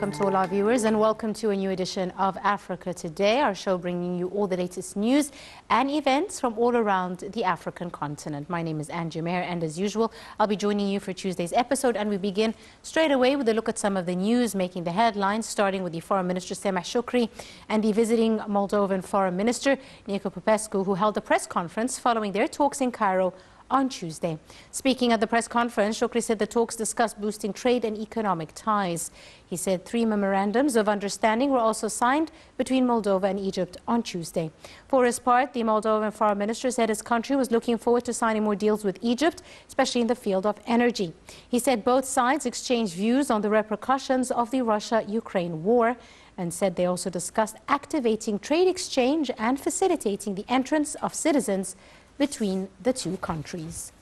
welcome to all our viewers and welcome to a new edition of Africa Today, our show bringing you all the latest news and events from all around the African continent. My name is Angie Maher and as usual, I'll be joining you for Tuesday's episode and we begin straight away with a look at some of the news making the headlines, starting with the Foreign Minister Sameh Shoukry and the visiting Moldovan Foreign Minister Nicu Popescu, who held a press conference following their talks in Cairo on Tuesday. Speaking at the press conference, Shoukry said the talks discussed boosting trade and economic ties. He said three memorandums of understanding were also signed between Moldova and Egypt on Tuesday. For his part, the Moldovan foreign minister said his country was looking forward to signing more deals with Egypt, especially in the field of energy. He said both sides exchanged views on the repercussions of the Russia-Ukraine war and said they also discussed activating trade exchange and facilitating the entrance of citizens between the two countries.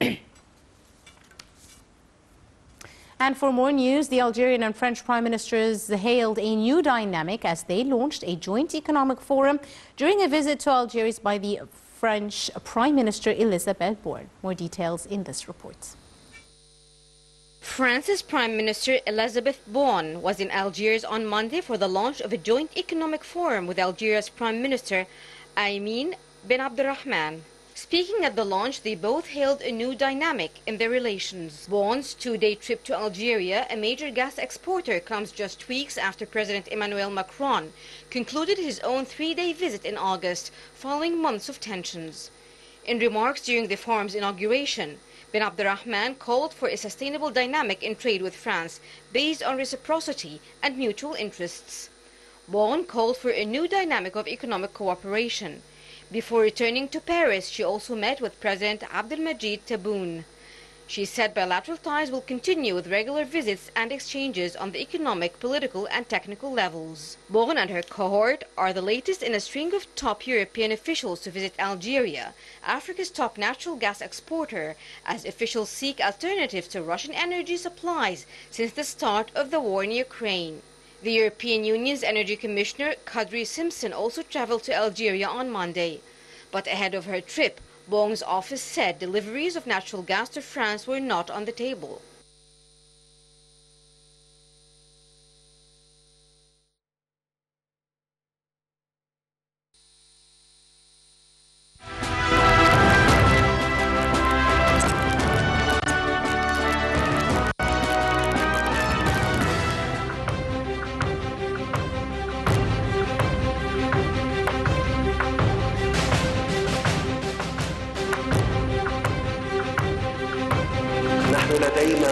And for more news, the Algerian and French prime ministers hailed a new dynamic as they launched a joint economic forum during a visit to Algiers by the French Prime Minister Elisabeth Borne. More details in this report. France's Prime Minister Elisabeth Borne was in Algiers on Monday for the launch of a joint economic forum with Algeria's Prime Minister Aymin bin Abdurrahman. Speaking at the launch, they both hailed a new dynamic in their relations. Borne's two-day trip to Algeria, a major gas exporter, comes just weeks after President Emmanuel Macron concluded his own three-day visit in August, following months of tensions. In remarks during the forum's inauguration, bin Abdurrahman called for a sustainable dynamic in trade with France based on reciprocity and mutual interests. Borne called for a new dynamic of economic cooperation. Before returning to Paris, she also met with President Abdelmadjid Tebboune. She said bilateral ties will continue with regular visits and exchanges on the economic, political and technical levels. Borne and her cohort are the latest in a string of top European officials to visit Algeria, Africa's top natural gas exporter, as officials seek alternatives to Russian energy supplies since the start of the war in Ukraine. The European Union's Energy Commissioner Kadri Simson also traveled to Algeria on Monday. But ahead of her trip, Borne's office said deliveries of natural gas to France were not on the table.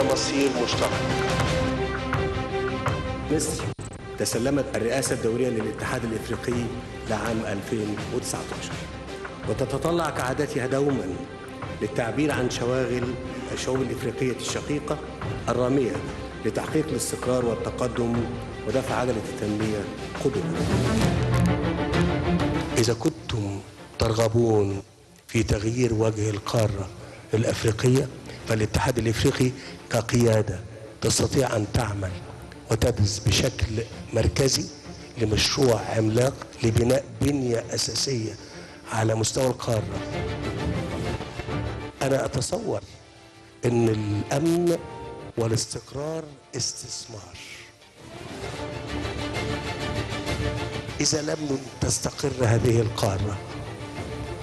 مصير مشترك. مصر تسلمت الرئاسة الدورية للاتحاد الإفريقي لعام 2019 وتتطلع كعادتها دوما للتعبير عن شواغل الشعوب الإفريقية الشقيقة الرامية لتحقيق الاستقرار والتقدم ودفع عجلة التنمية قدما إذا كنتم ترغبون في تغيير وجه القارة الأفريقية فالاتحاد الإفريقي كقيادة تستطيع أن تعمل وتبذ بشكل مركزي لمشروع عملاق لبناء بنية أساسية على مستوى القارة. أنا أتصور إن الأمن والاستقرار استثمار. إذا لم تستقر هذه القارة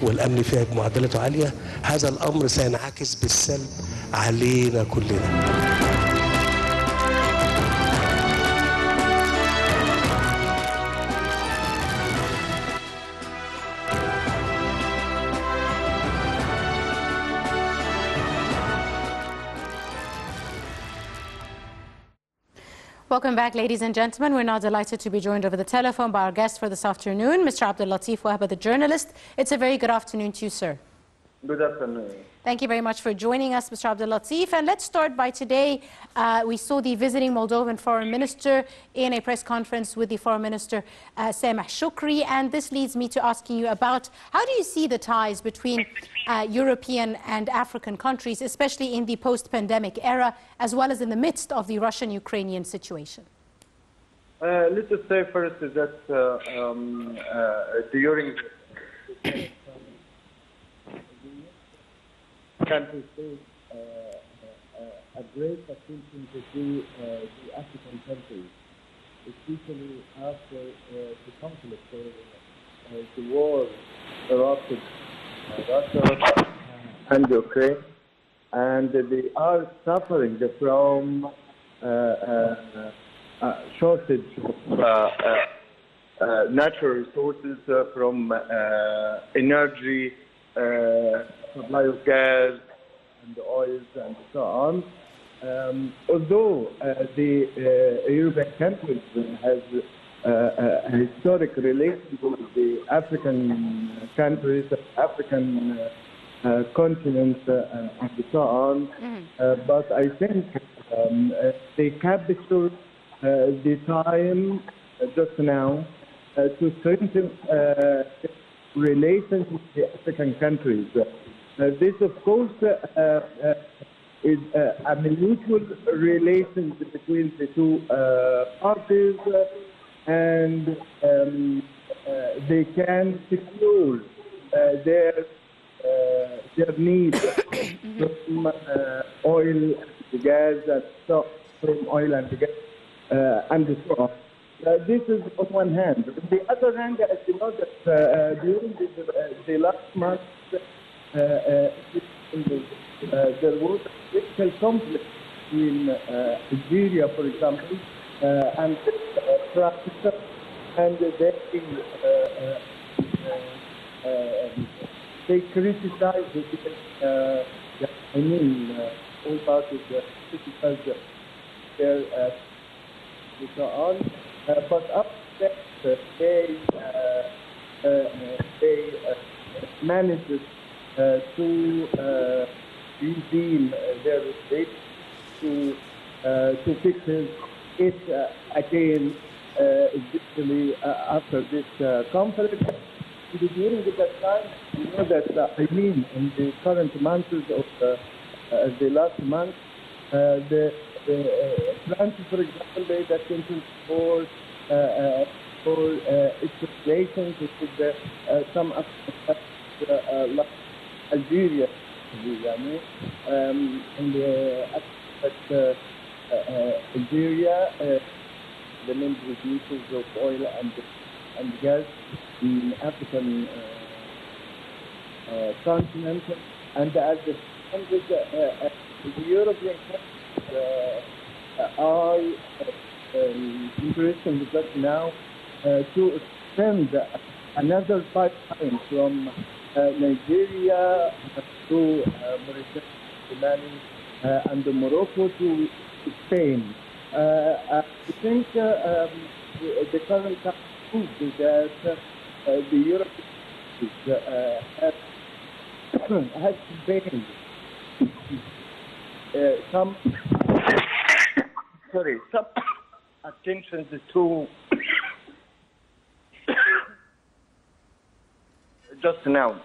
والأمن فيها بمعدلاته عالية. هذا الأمر سينعكس بالسلب علينا كلنا. Welcome back, ladies and gentlemen. We're now delighted to be joined over the telephone by our guest for this afternoon, Mr. Abdul Latif Wahba, the journalist. It's a very good afternoon to you, sir. Good afternoon. Thank you very much for joining us, Mr. Abdul Latif. And let's start by today. Uh, we saw the visiting Moldovan foreign minister in a press conference with the foreign minister, uh, Sameh Shoukry. And this leads me to asking you about how do you see the ties between uh, European and African countries, especially in the post-pandemic era, as well as in the midst of the Russian-Ukrainian situation? Uh, let us say first that uh, um, uh, during countries face uh, uh, a great attention to uh, the African countries, especially after uh, the conflict, uh, uh, the war erupted uh, Russia and Ukraine, and they are suffering from shortage of natural resources from energy, supply of gas, and oils, and so on. Um, although uh, the uh, European countries has uh, a historic relation with the African countries, African uh, uh, continent, uh, and so on. Uh, but I think um, uh, they capture uh, the time uh, just now uh, to strengthen uh, relations with the African countries. Uh, this, of course, uh, uh, is a mutual relations between the two parties, and um, they can secure their uh, their needs from uh, oil, and gas, and so from oil and gas, uh, and so on. Uh, this is on one hand. On the other hand, as you know, that during the, the last month, uh, uh, the, uh, there was a political conflict in Algeria, for example, and France, and they, they criticized it. Yeah, I mean, all parties criticized their uh, and so on. Uh, but after that, uh, they, uh, they managed to uh, redeem uh, their state to, uh, to fix it uh, again, uh, especially uh, after this uh, conflict. During that time, you know that, uh, I mean, in the current months of uh, uh, the last month, uh, the, the uh, France, for example, made attention for uh, uh, for uh, its relations with uh, some of uh, uh, like Algeria, يعني, um, and uh, at uh, uh, uh, Algeria, uh, the main producers of oil and and gas in African uh, uh, continent, and at the and with the, uh, uh, the European countries uh, are uh, um, interested just now uh, to extend another pipeline from uh, Nigeria to uh, Mauritania, uh, and Morocco to Spain. Uh, I think uh, um, the, current proof is that uh, the uh, have, has been uh, some sorry some attention to just now.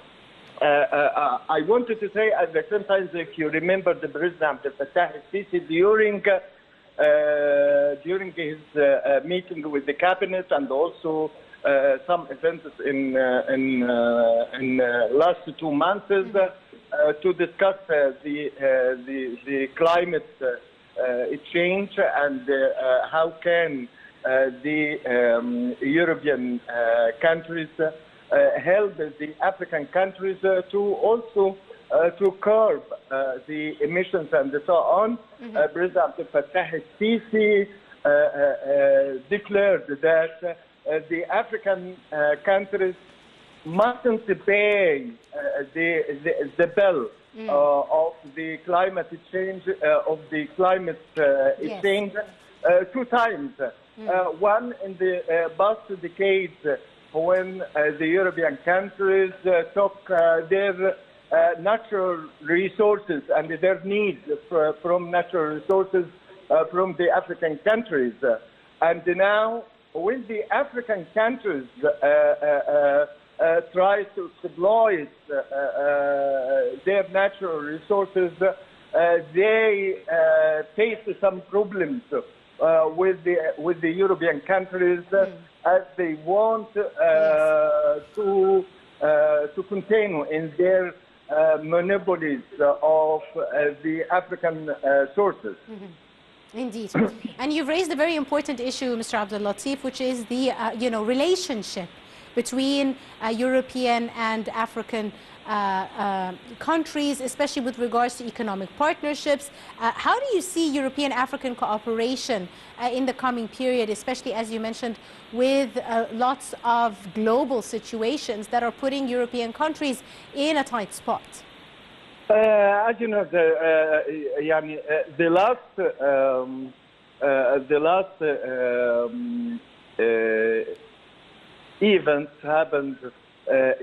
Uh, uh, uh, I wanted to say at the same time, if you remember the President Abdel Fattah el-Sisi during uh, during his uh, uh, meeting with the cabinet and also uh, some events in uh, in in last two months to discuss the the the climate change and how can the um, European countries help the African countries uh, to also uh, to curb uh, the emissions and so on. Uh, President Fattah uh, uh, uh, declared that uh, the African uh, countries mustn't pay uh, the, the, the bill uh, of the climate change, uh, of the climate uh, Yes. change uh, two times. Uh, one in the uh, past decades uh, when uh, the European countries uh, took uh, their natural resources and their needs fr- from natural resources from the African countries. And now, when the African countries uh, try to exploit uh, uh, their natural resources, they face some problems with the with the European countries uh, as they want uh, to uh, to continue in their uh, monopolies of the African sources. Indeed. and you've raised a very important issue, Mr. Abdul Latif, which is the uh, you know, relationship between uh, European and African uh, uh, countries, especially with regards to economic partnerships. Uh, how do you see European-African cooperation in the coming period, especially as you mentioned, with lots of global situations that are putting European countries in a tight spot? Uh, as you know, the, uh, uh, the last, um, the last um, events happened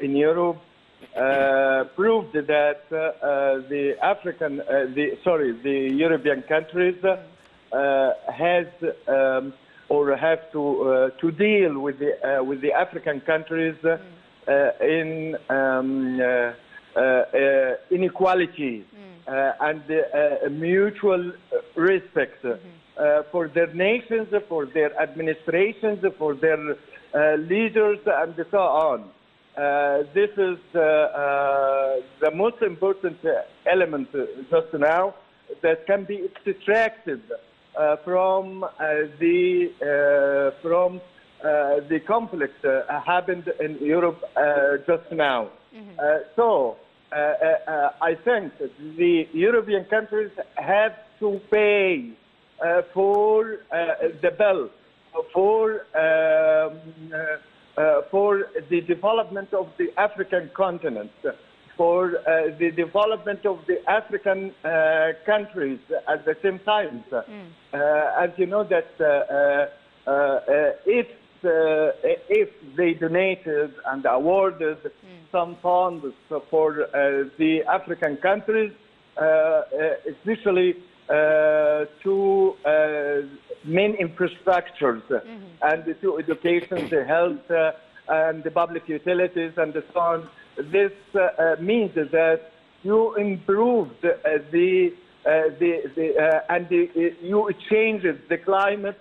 in Europe proved that uh, uh, the African, uh, the sorry, the European countries uh, has um, or have to uh, to deal with the uh, with the African countries uh, in um, uh, uh, uh, inequality uh, and uh, mutual respect uh, for their nations, for their administrations, for their uh, leaders, and so on. Uh, this is uh, uh, the most important element just now that can be extracted uh, from uh, the uh, from uh, the conflict uh, happened in Europe uh, just now. Uh, so uh, uh, I think the European countries have to pay uh, for uh, the bill for um, for the development of the African continent, for uh, the development of the African uh, countries at the same time. Uh, as you know that uh, uh, uh, if uh, if they donated and awarded some funds for uh, the African countries, uh, uh, especially uh, to uh, main infrastructures and to education, the health, uh, and the public utilities and so on. This uh, uh, means that you improve the, uh, the, uh, the, the uh, and the, uh, you change the climate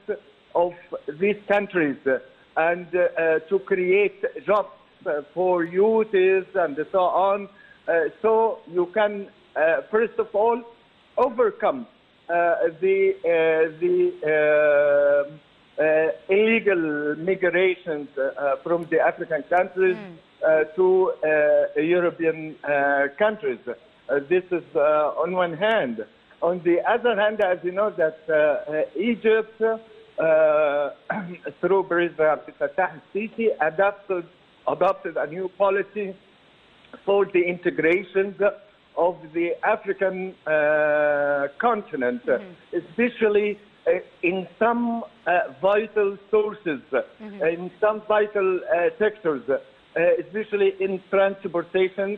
of these countries uh, and uh, uh, to create jobs uh, for youths and so on. Uh, so you can, uh, first of all, overcome uh, the uh, the uh, uh, illegal migrations uh, from the African countries uh, to uh, European uh, countries. Uh, this is uh, on one hand. On the other hand, as you know, that uh, uh, Egypt, uh, through President Fattah al-Sisi, adopted, adopted a new policy for the integration of the African uh, continent, uh, mm-hmm. especially uh, in some uh, vital sources, uh, mm-hmm. in some vital uh, sectors, especially in transportation,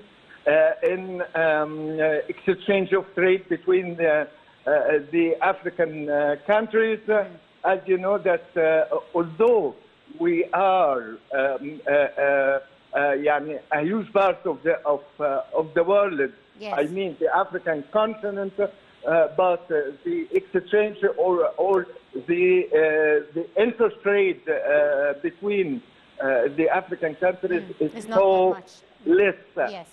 in um, exchange of trade between the, the African countries. Mm-hmm. As you know, that although we are um, a huge part of the, of, of the world, Yes. I mean the African continent, uh, but uh, the exchange or or the uh, the intertrade uh, between uh, the African countries is It's so less. Yes.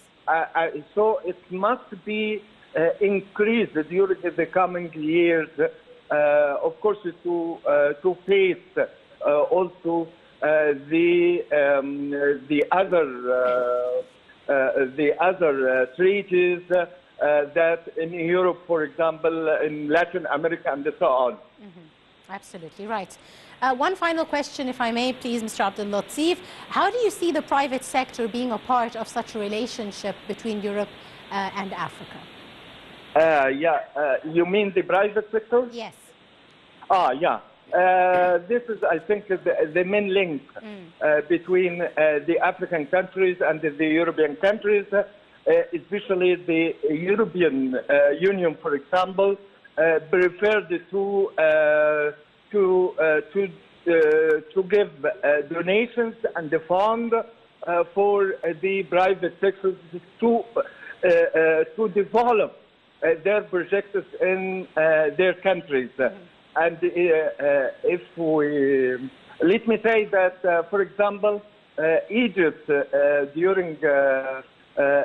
So it must be uh, increased during the coming years, uh, of course, to uh, to face uh, also uh, the um, the other uh, the other uh, treaties uh, that in Europe, for example, in Latin America, and so on. Absolutely right. Uh, one final question, if I may, please, Mr. Abdul Latif. How do you see the private sector being a part of such a relationship between Europe uh, and Africa? Uh, yeah, uh, you mean the private sector? Yes. Ah, yeah. Uh, this is, I think, the, the main link uh, between uh, the African countries and the, the European countries, uh, especially the European uh, Union, for example, uh, preferred to uh, to uh, to uh, to give uh, donations and the fund uh, for the private sector to to develop uh, their projects in uh, their countries. And uh, uh, if we, let me say that, uh, for example, uh, Egypt during uh,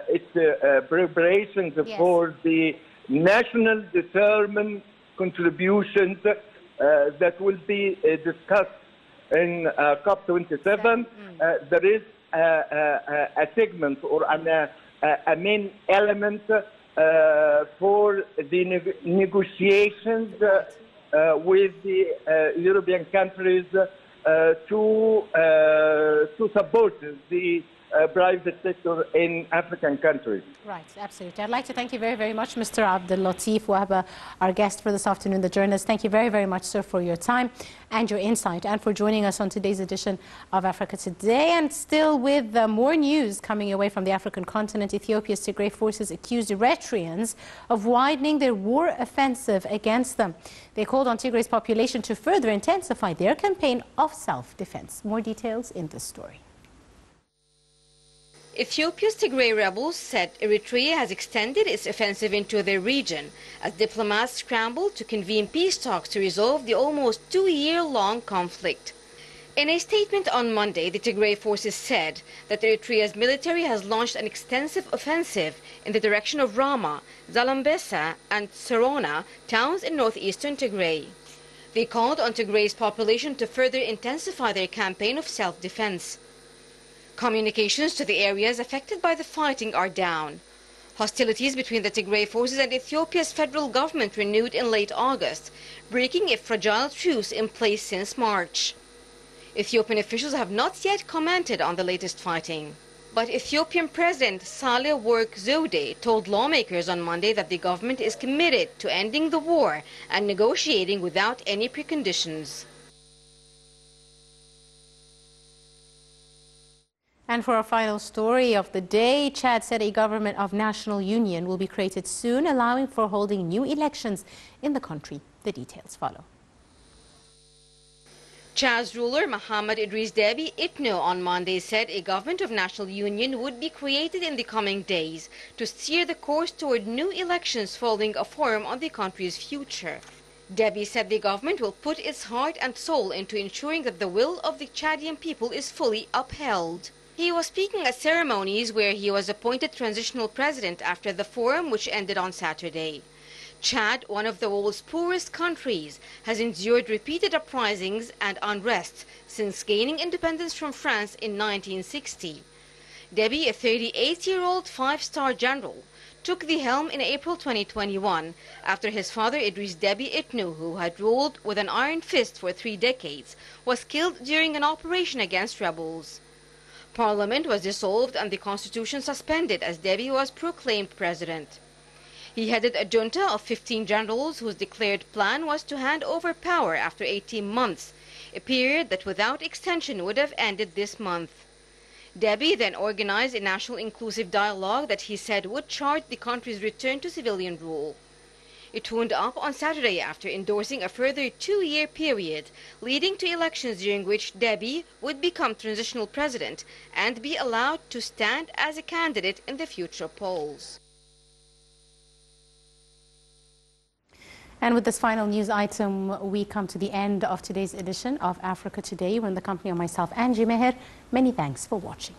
its preparations Yes. for the national determined contributions uh, that will be uh, discussed in uh, COP27. Uh, there is a, a, a segment or an, uh, a main element uh, for the neg- negotiations with the uh, European countries uh, to uh, to support the uh, private sector in African countries. Right, absolutely. I'd like to thank you very, very much, Mr. Abdul Latif Wahba, our guest for this afternoon, the journalist. Thank you very, very much, sir, for your time and your insight and for joining us on today's edition of Africa Today. And still with uh, more news coming away from the African continent, Ethiopia's Tigray forces accused Eritreans of widening their war offensive against them. They called on Tigray's population to further intensify their campaign of self-defense. More details in this story. Ethiopia's Tigray rebels said Eritrea has extended its offensive into their region as diplomats scramble to convene peace talks to resolve the almost two-year-long conflict. In a statement on Monday, the Tigray forces said that Eritrea's military has launched an extensive offensive in the direction of Rama, Zalambesa, and Sarona, towns in northeastern Tigray. They called on Tigray's population to further intensify their campaign of self-defense. Communications to the areas affected by the fighting are down. Hostilities between the Tigray forces and Ethiopia's federal government renewed in late August, breaking a fragile truce in place since March. Ethiopian officials have not yet commented on the latest fighting. But Ethiopian President Sahle-Work Zewde told lawmakers on Monday that the government is committed to ending the war and negotiating without any preconditions. And for our final story of the day, Chad said a government of national union will be created soon, allowing for holding new elections in the country. The details follow. Chad's ruler Mohammed Idris Deby Itno on Monday said a government of national union would be created in the coming days to steer the course toward new elections following a forum on the country's future. Deby said the government will put its heart and soul into ensuring that the will of the Chadian people is fully upheld. He was speaking at ceremonies where he was appointed transitional president after the forum which ended on Saturday. Chad, one of the world's poorest countries, has endured repeated uprisings and unrest since gaining independence from France in 1960. Deby, a 38-year-old five-star general, took the helm in April 2021 after his father Idris Deby Itno, who had ruled with an iron fist for three decades, was killed during an operation against rebels. Parliament was dissolved and the constitution suspended as Deby was proclaimed president. He headed a junta of 15 generals whose declared plan was to hand over power after 18 months, a period that without extension would have ended this month. Deby then organized a national inclusive dialogue that he said would chart the country's return to civilian rule. It wound up on Saturday after endorsing a further two-year period, leading to elections during which Deby would become transitional president and be allowed to stand as a candidate in the future polls. And with this final news item, we come to the end of today's edition of Africa Today. We're in the company of myself, Angie Meher. Many thanks for watching.